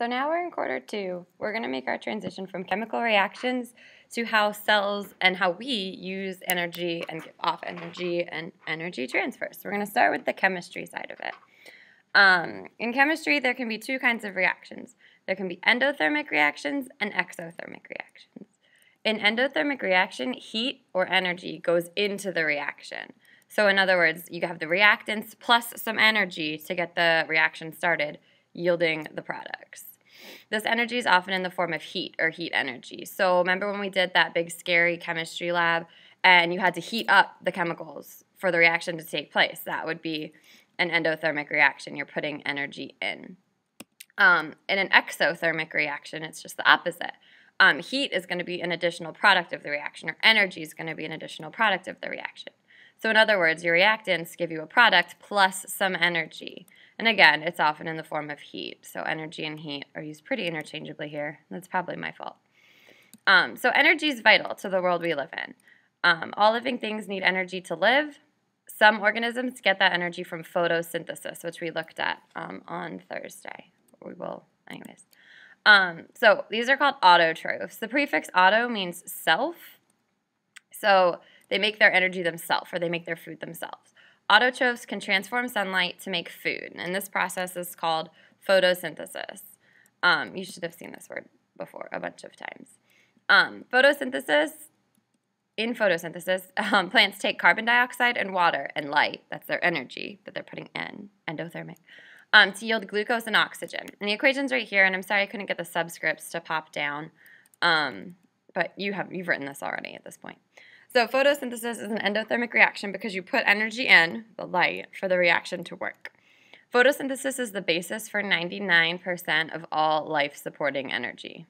So now we're in quarter two. We're going to make our transition from chemical reactions to how cells and how we use energy and give off energy and energy transfers. So we're going to start with the chemistry side of it. Um, in chemistry, there can be two kinds of reactions. There can be endothermic reactions and exothermic reactions. In endothermic reaction, heat or energy goes into the reaction. So in other words, you have the reactants plus some energy to get the reaction started, yielding the products. This energy is often in the form of heat or heat energy. So remember when we did that big scary chemistry lab and you had to heat up the chemicals for the reaction to take place? That would be an endothermic reaction. You're putting energy in. Um, in an exothermic reaction, it's just the opposite. Um, heat is going to be an additional product of the reaction, or energy is going to be an additional product of the reaction. So in other words, your reactants give you a product plus some energy. And again, it's often in the form of heat. So energy and heat are used pretty interchangeably here. That's probably my fault. Um, so energy is vital to the world we live in. Um, all living things need energy to live. Some organisms get that energy from photosynthesis, which we looked at um, on Thursday. We will, anyways. Um, so these are called autotrophs. The prefix auto means self. So they make their energy themselves, or they make their food themselves. Autotrophs can transform sunlight to make food, and this process is called photosynthesis. Um, you should have seen this word before a bunch of times. Um, photosynthesis, in photosynthesis, um, plants take carbon dioxide and water and light, that's their energy that they're putting in, endothermic, um, to yield glucose and oxygen. And the equation's right here, and I'm sorry I couldn't get the subscripts to pop down, um, but you have, you've written this already at this point. So photosynthesis is an endothermic reaction because you put energy in, the light, for the reaction to work. Photosynthesis is the basis for 99% of all life-supporting energy.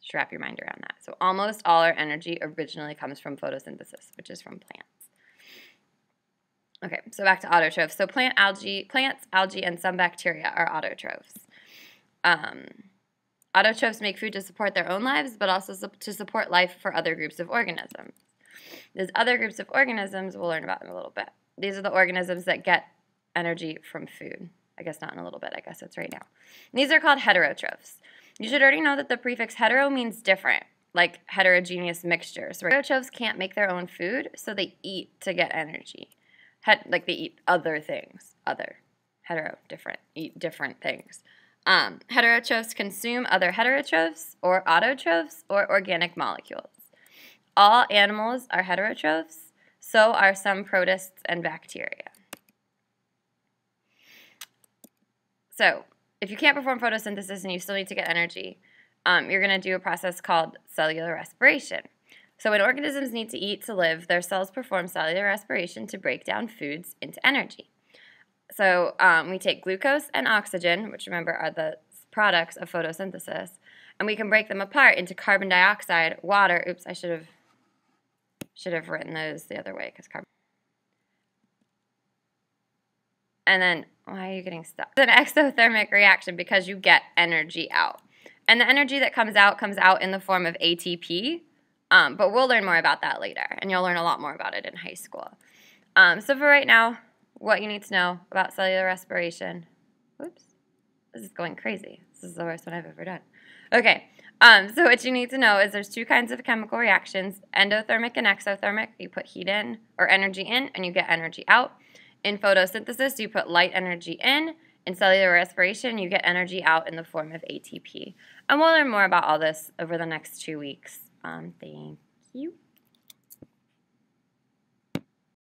Just wrap your mind around that. So almost all our energy originally comes from photosynthesis, which is from plants. Okay, so back to autotrophs. So plant algae, plants, algae, and some bacteria are autotrophs. Um, autotrophs make food to support their own lives, but also to support life for other groups of organisms. There's other groups of organisms we'll learn about in a little bit. These are the organisms that get energy from food. I guess not in a little bit, I guess it's right now. And these are called heterotrophs. You should already know that the prefix hetero means different, like heterogeneous mixtures. Heterotrophs can't make their own food, so they eat to get energy. Like they eat other things, other, hetero, different, eat different things. Um, heterotrophs consume other heterotrophs or autotrophs or organic molecules. All animals are heterotrophs, so are some protists and bacteria. So, if you can't perform photosynthesis and you still need to get energy, um, you're going to do a process called cellular respiration. So, when organisms need to eat to live, their cells perform cellular respiration to break down foods into energy. So, um, we take glucose and oxygen, which remember are the products of photosynthesis, and we can break them apart into carbon dioxide, water. Oops, I should have should have written those the other way because carbon. And then, why are you getting stuck? It's an exothermic reaction because you get energy out. And the energy that comes out comes out in the form of ATP, um, but we'll learn more about that later, and you'll learn a lot more about it in high school. Um, so for right now, what you need to know about cellular respiration. Oops, this is going crazy. This is the worst one I've ever done. Okay, um, so what you need to know is there's two kinds of chemical reactions, endothermic and exothermic. You put heat in or energy in and you get energy out. In photosynthesis, you put light energy in. In cellular respiration, you get energy out in the form of ATP. And we'll learn more about all this over the next two weeks. Um, thank you.